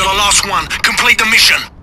You're the last one. Complete the mission.